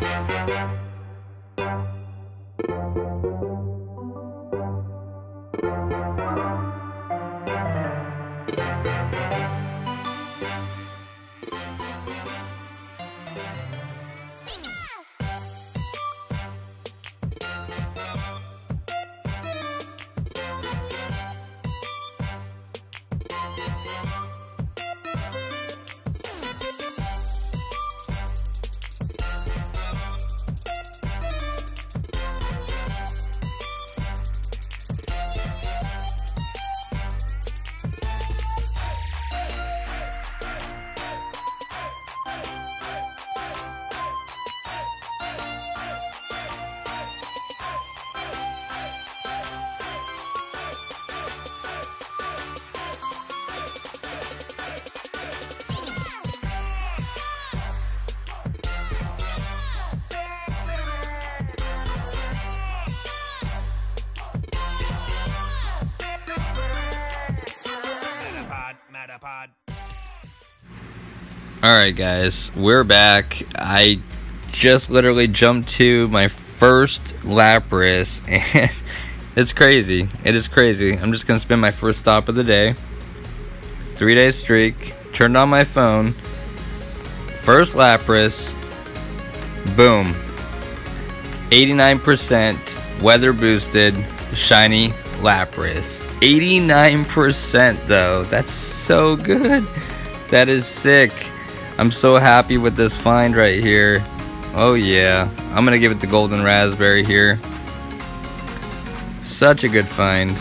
Thank you. Alright guys, we're back. I just literally jumped to my first Lapras and it's crazy. It is crazy. I'm just gonna spend my first stop of the day. Three day streak. Turned on my phone. First Lapras. Boom. 89% weather boosted shiny Lapras. 89% though. That's so good. That is sick. I'm so happy with this find right here. Oh yeah. I'm gonna give it the golden Razz Berry here. Such a good find.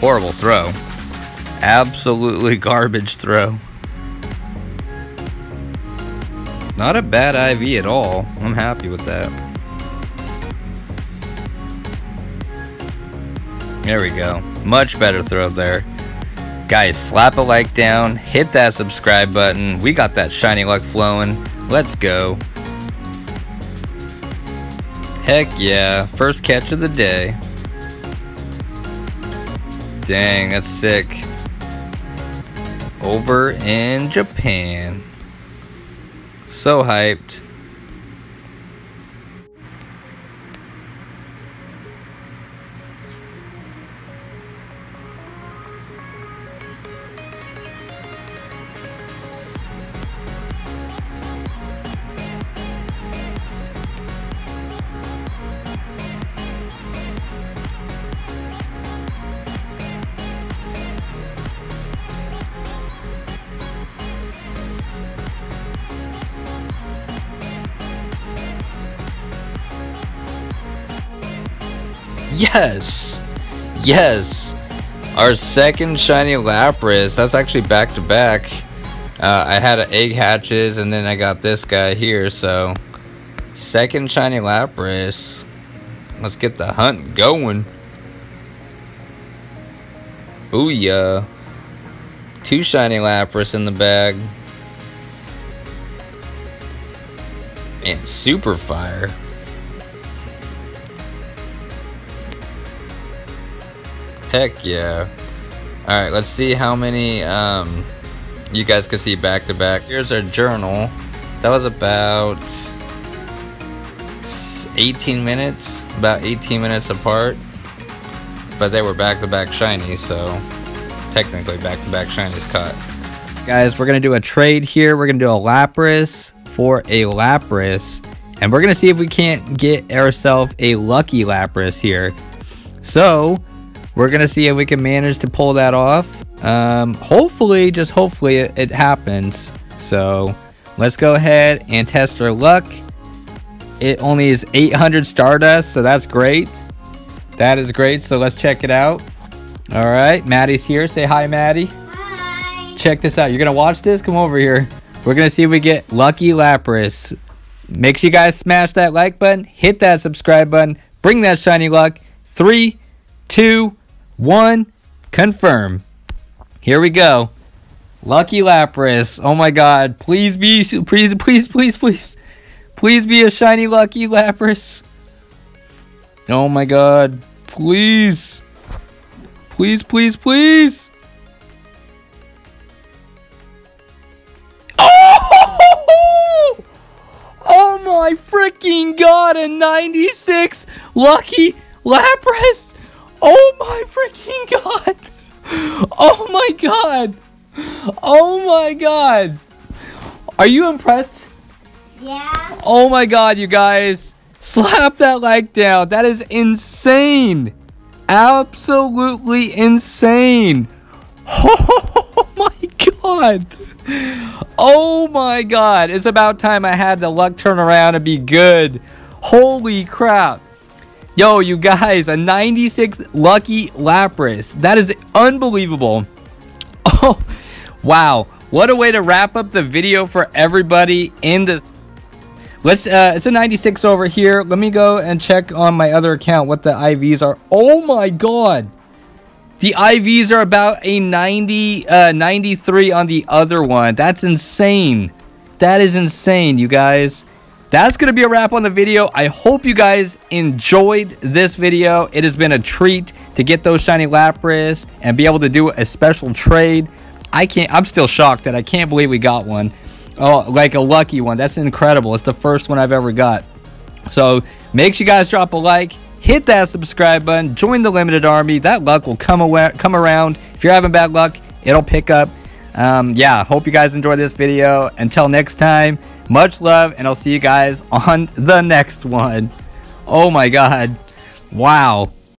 Horrible throw. Absolutely garbage throw. Not a bad IV at all. I'm happy with that. There we go. Much better throw there. Guys, slap a like down, hit that subscribe button. We got that shiny luck flowing. Let's go. Heck yeah, first catch of the day. Dang, that's sick. Over in Japan. So hyped. Yes! Yes! Our second shiny Lapras. That's actually back to back. Uh, I had egg hatches and then I got this guy here. So, second shiny Lapras. Let's get the hunt going. Booyah. Two shiny Lapras in the bag. And Super Fire. Heck yeah. Alright, let's see how many um, you guys can see back to back. Here's our journal. That was about 18 minutes. About 18 minutes apart. But they were back to back shiny, so technically back to back shinies caught. Guys, we're going to do a trade here. We're going to do a Lapras for a Lapras. And we're going to see if we can't get ourselves a lucky Lapras here. So, we're going to see if we can manage to pull that off. Um, hopefully, just hopefully it, it happens. So let's go ahead and test our luck. It only is 800 Stardust, so that's great. That is great, so let's check it out. All right, Maddie's here. Say hi, Maddie. Hi. Check this out. You're going to watch this? Come over here. We're going to see if we get Lucky Lapras. Make sure you guys smash that like button, hit that subscribe button, bring that shiny luck. Three, two, one, confirm. Here we go. Lucky Lapras. Oh my god. Please be, please, please, please, please. Please be a shiny Lucky Lapras. Oh my god. Please. Please, please, please. Oh! Oh my freaking god, a 96 Lucky Lapras! Oh my freaking god! Oh my god! Oh my god! Are you impressed? Yeah. Oh my god, you guys. Slap that like down. That is insane. Absolutely insane. Oh my god. Oh my god. It's about time I had the luck turn around and be good. Holy crap. Yo, you guys, a 96 lucky Lapras. That is unbelievable. Oh, wow. What a way to wrap up the video for everybody in the Let's uh it's a 96 over here. Let me go and check on my other account what the IVs are. Oh my god. The IVs are about a 90 uh 93 on the other one. That's insane. That is insane, you guys. That's going to be a wrap on the video. I hope you guys enjoyed this video. It has been a treat to get those shiny Lapras and be able to do a special trade. I can't I'm still shocked that I can't believe we got one. Oh, like a lucky one. That's incredible. It's the first one I've ever got. So make sure you guys drop a like, hit that subscribe button, join the limited army. That luck will come away, come around. If you're having bad luck, it'll pick up. Um, yeah, hope you guys enjoyed this video. Until next time, much love, and I'll see you guys on the next one. Oh my god. Wow.